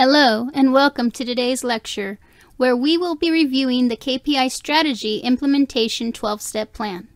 Hello, and welcome to today's lecture, where we will be reviewing the KPI Strategy Implementation 12 Step Plan.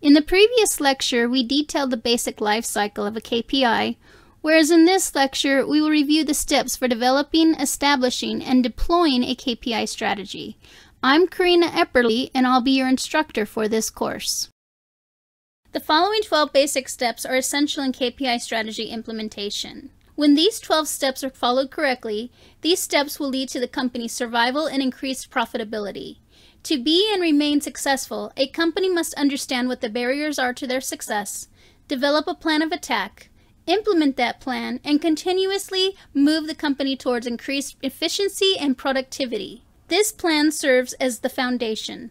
In the previous lecture, we detailed the basic life cycle of a KPI, whereas in this lecture, we will review the steps for developing, establishing, and deploying a KPI strategy. I'm Karina Epperly, and I'll be your instructor for this course. The following 12 basic steps are essential in KPI strategy implementation. When these 12 steps are followed correctly, these steps will lead to the company's survival and increased profitability. To be and remain successful, a company must understand what the barriers are to their success, develop a plan of attack, implement that plan, and continuously move the company towards increased efficiency and productivity. This plan serves as the foundation.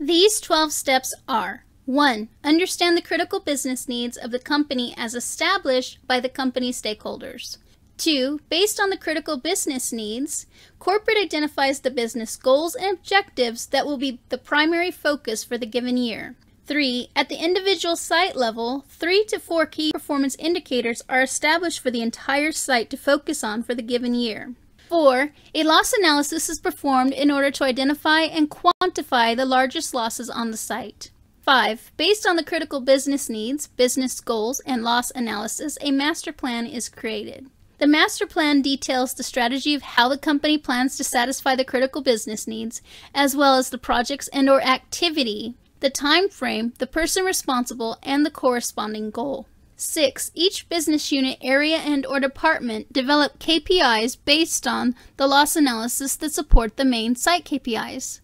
These 12 steps are 1. Understand the critical business needs of the company as established by the company stakeholders. 2. Based on the critical business needs, corporate identifies the business goals and objectives that will be the primary focus for the given year. 3. At the individual site level, 3 to 4 key performance indicators are established for the entire site to focus on for the given year. 4. A loss analysis is performed in order to identify and quantify the largest losses on the site. 5. Based on the critical business needs, business goals, and loss analysis, a master plan is created. The master plan details the strategy of how the company plans to satisfy the critical business needs, as well as the projects and or activity, the time frame, the person responsible, and the corresponding goal. 6. Each business unit, area, and or department develop KPIs based on the loss analysis that support the main site KPIs.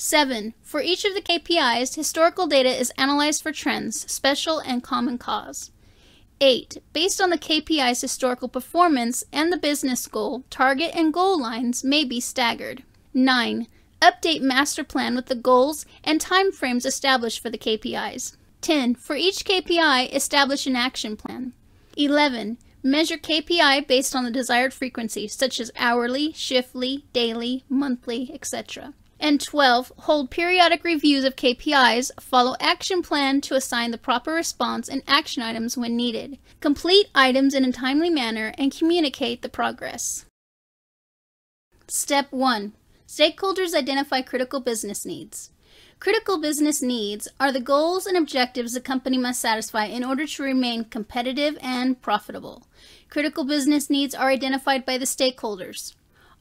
7. For each of the KPIs, historical data is analyzed for trends, special and common cause. 8. Based on the KPI's historical performance and the business goal, target and goal lines may be staggered. 9. Update master plan with the goals and timeframes established for the KPIs. 10. For each KPI, establish an action plan. 11. Measure KPI based on the desired frequency, such as hourly, shiftly, daily, monthly, etc. And 12, hold periodic reviews of KPIs, follow action plan to assign the proper response and action items when needed, complete items in a timely manner, and communicate the progress. Step 1. Stakeholders identify critical business needs. Critical business needs are the goals and objectives the company must satisfy in order to remain competitive and profitable. Critical business needs are identified by the stakeholders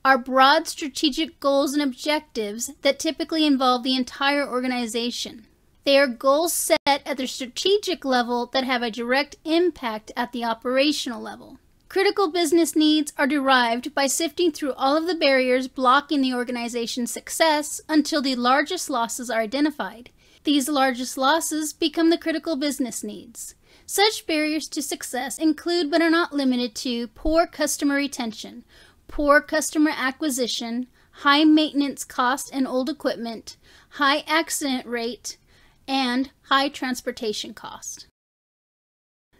are broad strategic goals and objectives that typically involve the entire organization. They are goals set at the strategic level that have a direct impact at the operational level. Critical business needs are derived by sifting through all of the barriers blocking the organization's success until the largest losses are identified. These largest losses become the critical business needs. Such barriers to success include but are not limited to poor customer retention, poor customer acquisition, high maintenance cost and old equipment, high accident rate, and high transportation cost.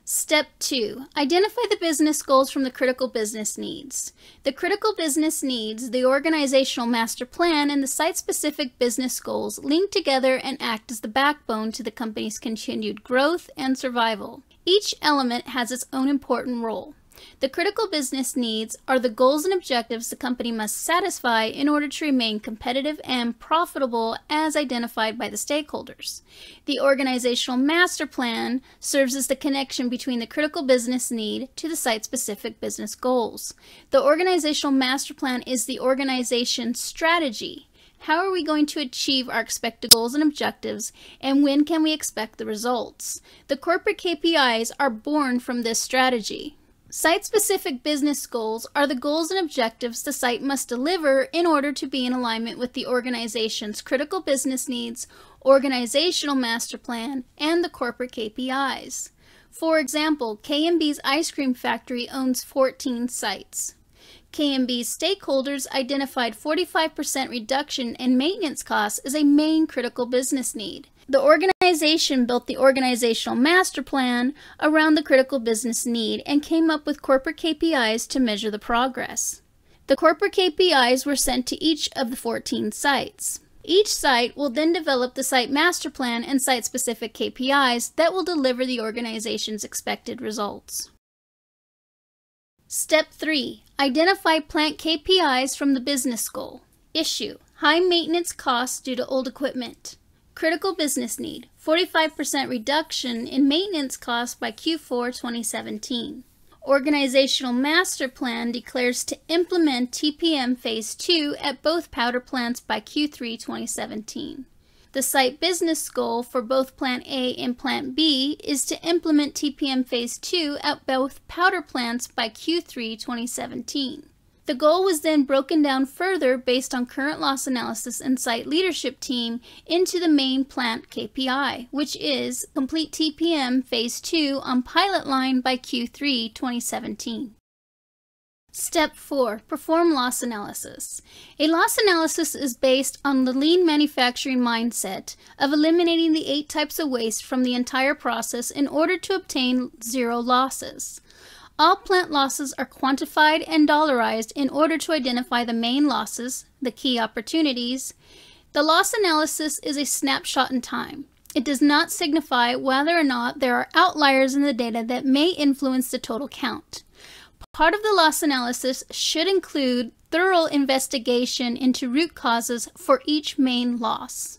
Step 2. Identify the business goals from the critical business needs. The critical business needs, the organizational master plan, and the site-specific business goals link together and act as the backbone to the company's continued growth and survival. Each element has its own important role. The critical business needs are the goals and objectives the company must satisfy in order to remain competitive and profitable as identified by the stakeholders. The organizational master plan serves as the connection between the critical business need to the site-specific business goals. The organizational master plan is the organization's strategy. How are we going to achieve our expected goals and objectives, and when can we expect the results? The corporate KPIs are born from this strategy. Site-specific business goals are the goals and objectives the site must deliver in order to be in alignment with the organization's critical business needs, organizational master plan, and the corporate KPIs. For example, KMB's ice cream factory owns 14 sites. KMB's stakeholders identified 45% reduction in maintenance costs as a main critical business need. The organization built the organizational master plan around the critical business need and came up with corporate KPIs to measure the progress. The corporate KPIs were sent to each of the 14 sites. Each site will then develop the site master plan and site-specific KPIs that will deliver the organization's expected results. Step 3. Identify plant KPIs from the business goal. Issue High maintenance costs due to old equipment. Critical business need 45% reduction in maintenance costs by Q4 2017. Organizational Master Plan declares to implement TPM Phase 2 at both powder plants by Q3 2017. The site business goal for both Plant A and Plant B is to implement TPM Phase 2 at both powder plants by Q3 2017. The goal was then broken down further based on current loss analysis and site leadership team into the main plant KPI, which is complete TPM Phase 2 on pilot line by Q3 2017. Step 4. Perform loss analysis. A loss analysis is based on the lean manufacturing mindset of eliminating the eight types of waste from the entire process in order to obtain zero losses. All plant losses are quantified and dollarized in order to identify the main losses, the key opportunities. The loss analysis is a snapshot in time. It does not signify whether or not there are outliers in the data that may influence the total count. Part of the loss analysis should include thorough investigation into root causes for each main loss.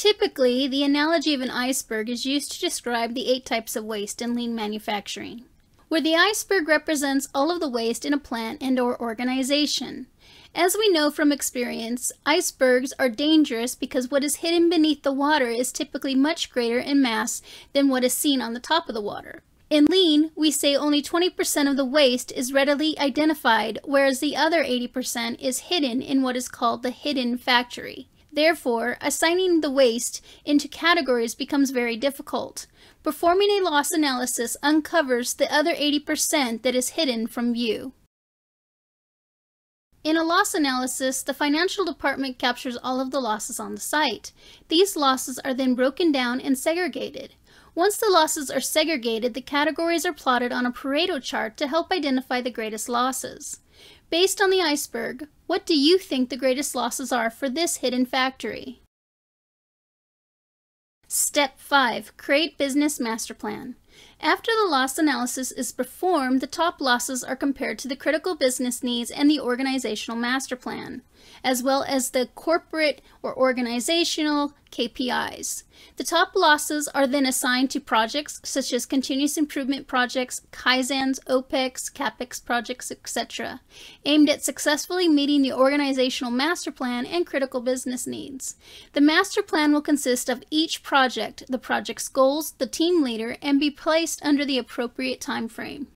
Typically, the analogy of an iceberg is used to describe the eight types of waste in lean manufacturing, where the iceberg represents all of the waste in a plant and or organization. As we know from experience, icebergs are dangerous because what is hidden beneath the water is typically much greater in mass than what is seen on the top of the water. In lean, we say only 20% of the waste is readily identified, whereas the other 80% is hidden in what is called the hidden factory. Therefore, assigning the waste into categories becomes very difficult. Performing a loss analysis uncovers the other 80% that is hidden from view. In a loss analysis, the financial department captures all of the losses on the site. These losses are then broken down and segregated. Once the losses are segregated, the categories are plotted on a Pareto chart to help identify the greatest losses. Based on the iceberg, what do you think the greatest losses are for this hidden factory? Step 5. Create Business Master Plan. After the loss analysis is performed, the top losses are compared to the critical business needs and the organizational master plan, as well as the corporate or organizational KPIs. The top losses are then assigned to projects such as continuous improvement projects, Kaizens, OPEX, CAPEX projects, etc., aimed at successfully meeting the organizational master plan and critical business needs. The master plan will consist of each project, the project's goals, the team leader, and be placed under the appropriate time frame.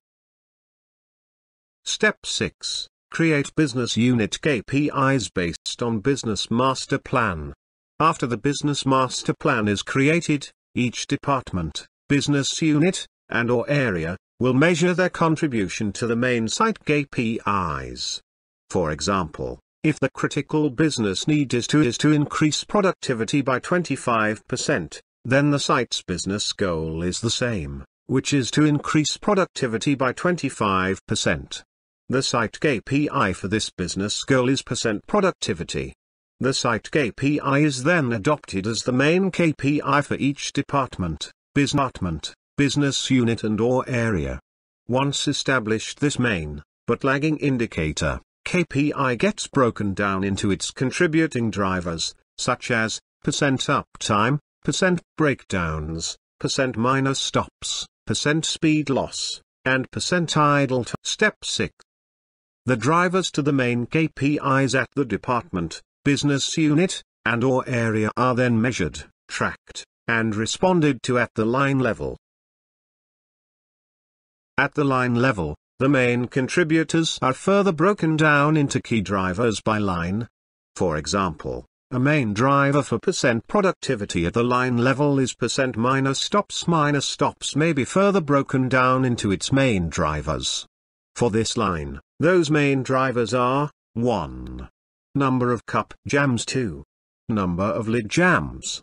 Step 6. Create business unit KPIs based on business master plan. After the business master plan is created, each department, business unit, and or area, will measure their contribution to the main site KPIs. For example, if the critical business need is to, is to increase productivity by 25%, then the site's business goal is the same, which is to increase productivity by 25%. The site KPI for this business goal is percent productivity. The site KPI is then adopted as the main KPI for each department, business, business unit and or area. Once established this main, but lagging indicator, KPI gets broken down into its contributing drivers, such as, percent uptime, percent breakdowns, percent minor stops, percent speed loss, and percent idle time. Step 6. The drivers to the main KPIs at the department, business unit, and or area are then measured, tracked, and responded to at the line level. At the line level, the main contributors are further broken down into key drivers by line. For example, a main driver for percent productivity at the line level is percent minor stops minor stops may be further broken down into its main drivers. For this line, those main drivers are, 1. Number of cup jams 2. Number of lid jams.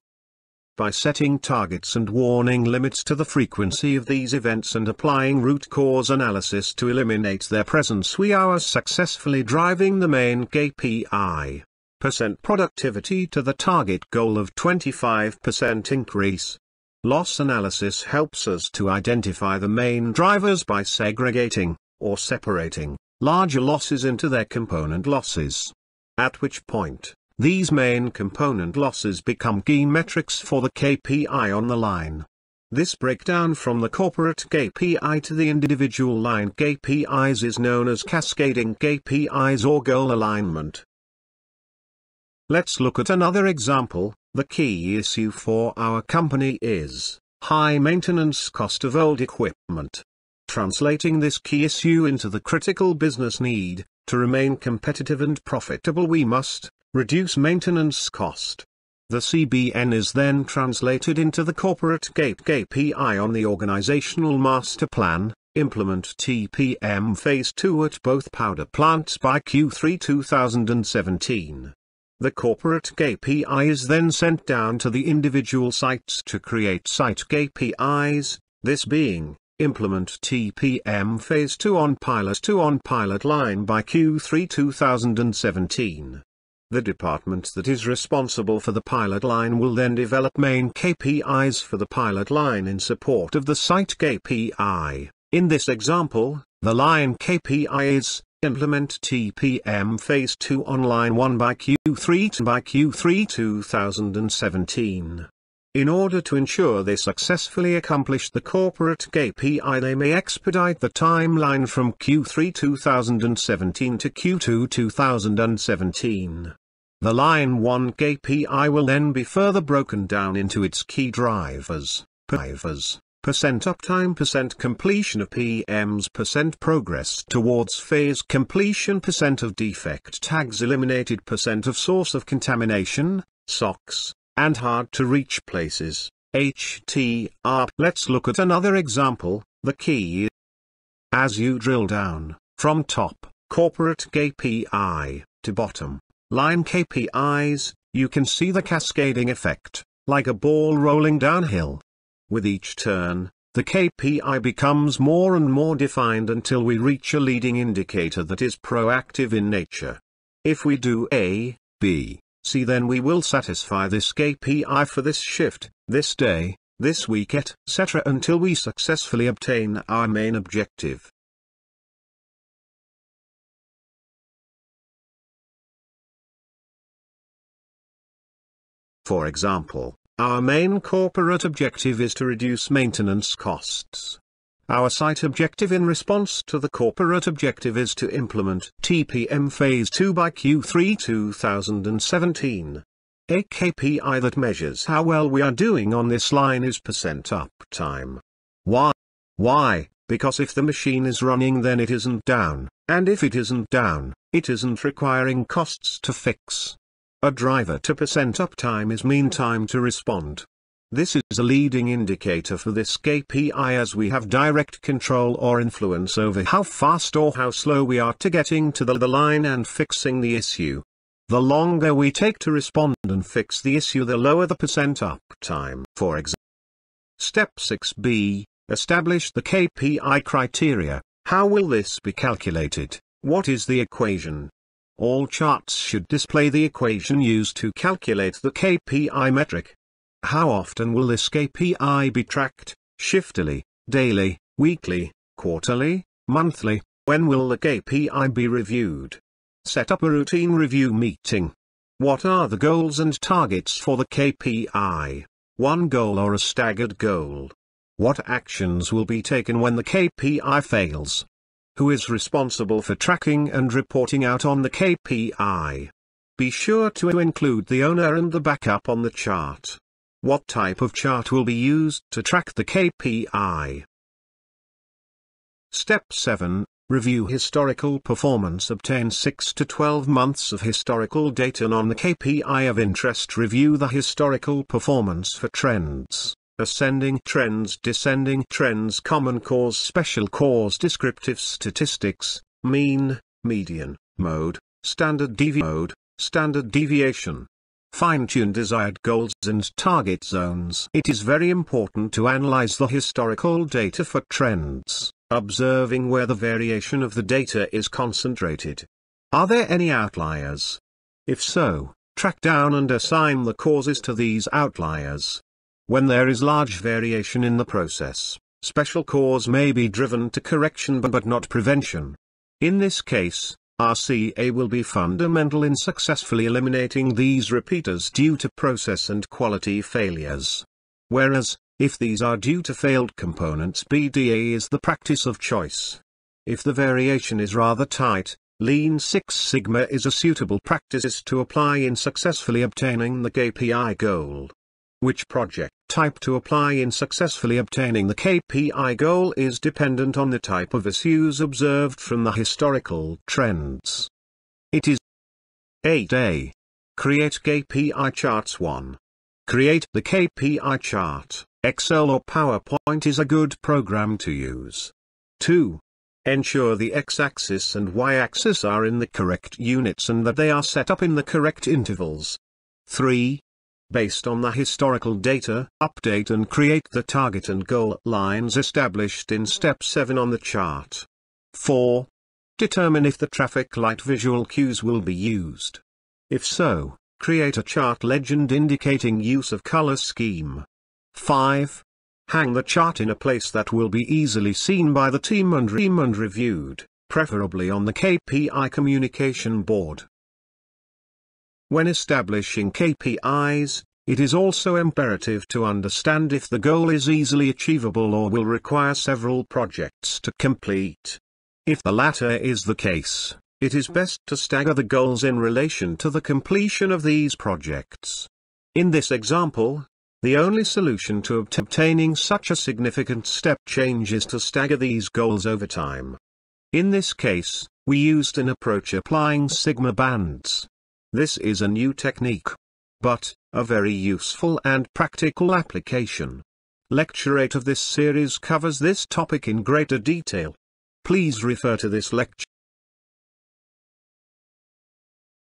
By setting targets and warning limits to the frequency of these events and applying root cause analysis to eliminate their presence we are successfully driving the main KPI. Percent productivity to the target goal of 25% increase. Loss analysis helps us to identify the main drivers by segregating, or separating, larger losses into their component losses. At which point, these main component losses become key metrics for the KPI on the line. This breakdown from the corporate KPI to the individual line KPIs is known as cascading KPIs or goal alignment. Let's look at another example. The key issue for our company is high maintenance cost of old equipment. Translating this key issue into the critical business need, to remain competitive and profitable we must reduce maintenance cost. The CBN is then translated into the corporate GAPE KPI on the organizational master plan, implement TPM phase 2 at both powder plants by Q3 2017. The corporate KPI is then sent down to the individual sites to create site KPIs, this being, implement TPM phase 2 on pilot 2 on pilot line by Q3 2017. The department that is responsible for the pilot line will then develop main KPIs for the pilot line in support of the site KPI. In this example, the line KPI is, implement TPM phase 2 on line 1 by Q3 by Q3 2017. In order to ensure they successfully accomplish the corporate KPI they may expedite the timeline from Q3 2017 to Q2 2017. The Line 1 KPI will then be further broken down into its key drivers, drivers, percent uptime percent completion of PMs percent progress towards phase completion percent of defect tags eliminated percent of source of contamination, SOX, and hard to reach places, HTR. Let's look at another example, the key. As you drill down, from top, corporate KPI, to bottom, line KPIs, you can see the cascading effect, like a ball rolling downhill. With each turn, the KPI becomes more and more defined until we reach a leading indicator that is proactive in nature. If we do A, B, C then we will satisfy this KPI for this shift, this day, this week etc. until we successfully obtain our main objective. For example, our main corporate objective is to reduce maintenance costs. Our site objective in response to the corporate objective is to implement TPM Phase 2 by Q3 2017. A KPI that measures how well we are doing on this line is percent uptime. Why? Why? Because if the machine is running then it isn't down, and if it isn't down, it isn't requiring costs to fix. A driver to percent uptime is mean time to respond. This is a leading indicator for this KPI as we have direct control or influence over how fast or how slow we are to getting to the, the line and fixing the issue. The longer we take to respond and fix the issue the lower the percent uptime. For example, Step 6b, establish the KPI criteria. How will this be calculated? What is the equation? All charts should display the equation used to calculate the KPI metric. How often will this KPI be tracked, shiftily, daily, weekly, quarterly, monthly, when will the KPI be reviewed? Set up a routine review meeting. What are the goals and targets for the KPI? One goal or a staggered goal? What actions will be taken when the KPI fails? Who is responsible for tracking and reporting out on the KPI? Be sure to include the owner and the backup on the chart. What type of chart will be used to track the KPI? Step 7. Review historical performance Obtain 6 to 12 months of historical data on the KPI of interest Review the historical performance for trends, ascending trends descending trends common cause special cause descriptive statistics, mean, median, mode, standard devi mode, standard deviation, fine-tune desired goals and target zones. It is very important to analyze the historical data for trends, observing where the variation of the data is concentrated. Are there any outliers? If so, track down and assign the causes to these outliers. When there is large variation in the process, special cause may be driven to correction but not prevention. In this case, RCA will be fundamental in successfully eliminating these repeaters due to process and quality failures. Whereas, if these are due to failed components BDA is the practice of choice. If the variation is rather tight, Lean Six Sigma is a suitable practice to apply in successfully obtaining the KPI goal. Which project type to apply in successfully obtaining the KPI goal is dependent on the type of issues observed from the historical trends. It is 8a. Create KPI charts 1. Create the KPI chart. Excel or PowerPoint is a good program to use. 2. Ensure the x-axis and y-axis are in the correct units and that they are set up in the correct intervals. 3. Based on the historical data, update and create the target and goal lines established in step 7 on the chart. 4. Determine if the traffic light visual cues will be used. If so, create a chart legend indicating use of color scheme. 5. Hang the chart in a place that will be easily seen by the team and, team and reviewed, preferably on the KPI communication board. When establishing KPIs, it is also imperative to understand if the goal is easily achievable or will require several projects to complete. If the latter is the case, it is best to stagger the goals in relation to the completion of these projects. In this example, the only solution to obtaining such a significant step change is to stagger these goals over time. In this case, we used an approach applying sigma bands. This is a new technique. But, a very useful and practical application. Lecture 8 of this series covers this topic in greater detail. Please refer to this lecture.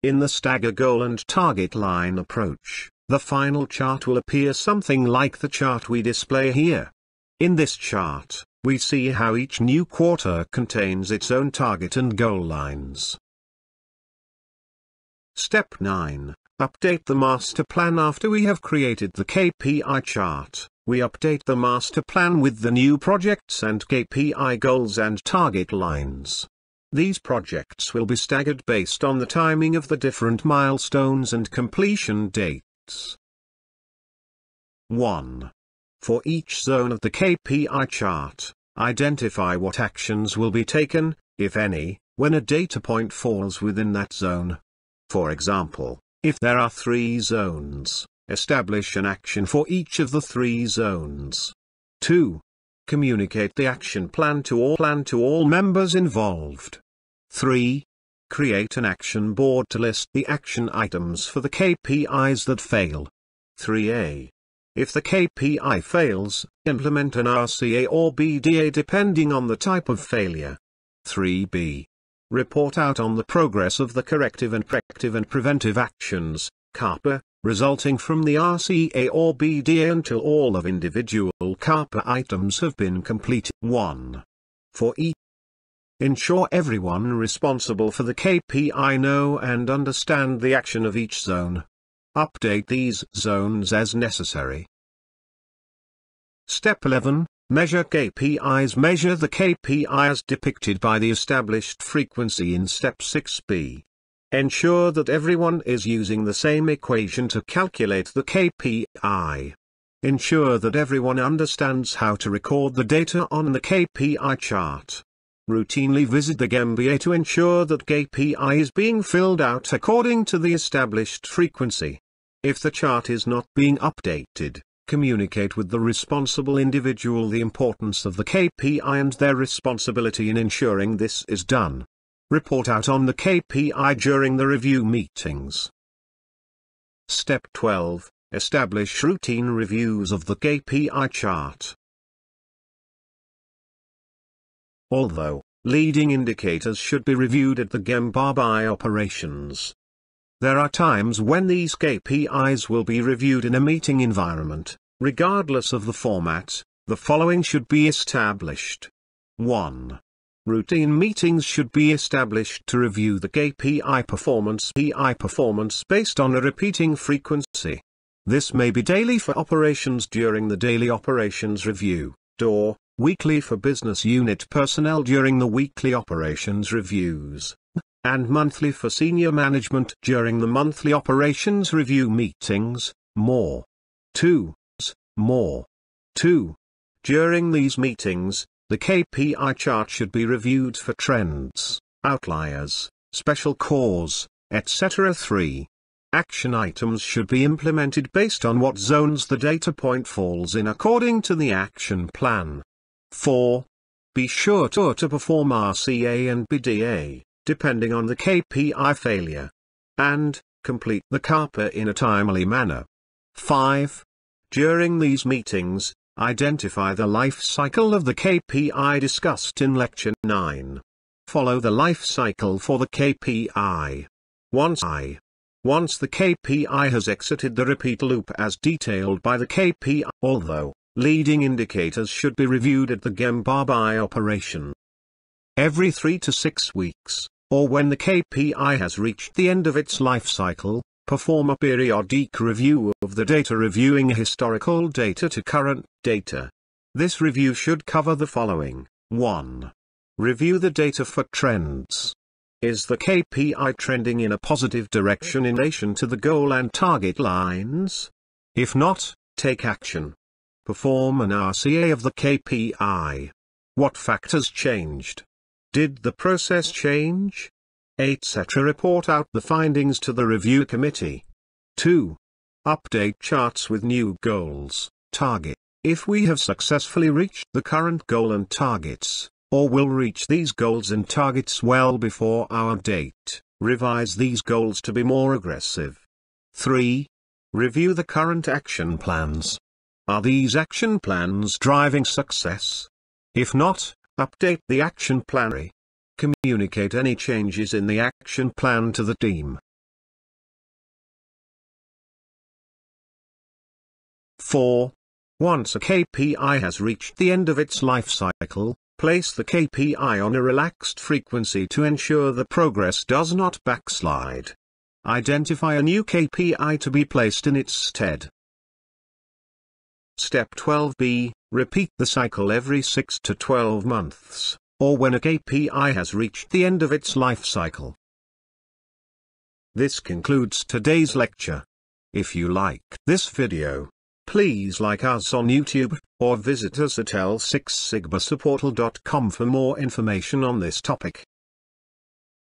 In the stagger goal and target line approach, the final chart will appear something like the chart we display here. In this chart, we see how each new quarter contains its own target and goal lines. Step 9. Update the master plan After we have created the KPI chart, we update the master plan with the new projects and KPI goals and target lines. These projects will be staggered based on the timing of the different milestones and completion dates. 1. For each zone of the KPI chart, identify what actions will be taken, if any, when a data point falls within that zone. For example, if there are three zones, establish an action for each of the three zones. 2. Communicate the action plan to all plan to all members involved. 3. Create an action board to list the action items for the KPIs that fail. 3a. If the KPI fails, implement an RCA or BDA depending on the type of failure. 3b. Report out on the progress of the corrective and corrective and preventive actions, CAPA, resulting from the RCA or BDA until all of individual CAPA items have been completed. 1. For each Ensure everyone responsible for the KPI know and understand the action of each zone. Update these zones as necessary. Step 11 Measure KPIs Measure the KPIs depicted by the established frequency in Step 6b. Ensure that everyone is using the same equation to calculate the KPI. Ensure that everyone understands how to record the data on the KPI chart. Routinely visit the Gemba to ensure that KPI is being filled out according to the established frequency. If the chart is not being updated, communicate with the responsible individual the importance of the KPI and their responsibility in ensuring this is done. Report out on the KPI during the review meetings. Step 12 Establish routine reviews of the KPI chart. Although, leading indicators should be reviewed at the Gemba by operations. There are times when these KPIs will be reviewed in a meeting environment, regardless of the format, the following should be established. 1. Routine meetings should be established to review the KPI performance PI performance based on a repeating frequency. This may be daily for operations during the Daily Operations Review, DOR, weekly for business unit personnel during the weekly operations reviews, and monthly for senior management during the monthly operations review meetings, more. 2. More. 2. During these meetings, the KPI chart should be reviewed for trends, outliers, special cause, etc. 3. Action items should be implemented based on what zones the data point falls in according to the action plan. 4. Be sure to, to perform RCA and BDA, depending on the KPI failure. And, complete the CAPA in a timely manner. 5. During these meetings, identify the life cycle of the KPI discussed in Lecture 9. Follow the life cycle for the KPI. Once I once the KPI has exited the repeat loop as detailed by the KPI, although, leading indicators should be reviewed at the Gemba by operation. Every 3 to 6 weeks, or when the KPI has reached the end of its life cycle, perform a periodic review of the data reviewing historical data to current data. This review should cover the following. 1. Review the data for trends. Is the KPI trending in a positive direction in relation to the goal and target lines? If not, take action. Perform an RCA of the KPI. What factors changed? Did the process change? etc. Report out the findings to the review committee. 2. Update charts with new goals, target. If we have successfully reached the current goal and targets, or will reach these goals and targets well before our date, revise these goals to be more aggressive. 3. Review the current action plans. Are these action plans driving success? If not, update the action plan. Communicate any changes in the action plan to the team. 4. Once a KPI has reached the end of its life cycle, Place the KPI on a relaxed frequency to ensure the progress does not backslide. Identify a new KPI to be placed in its stead. Step 12b, repeat the cycle every 6 to 12 months, or when a KPI has reached the end of its life cycle. This concludes today's lecture. If you like this video, Please like us on YouTube, or visit us at l6sigmasupportal.com for more information on this topic.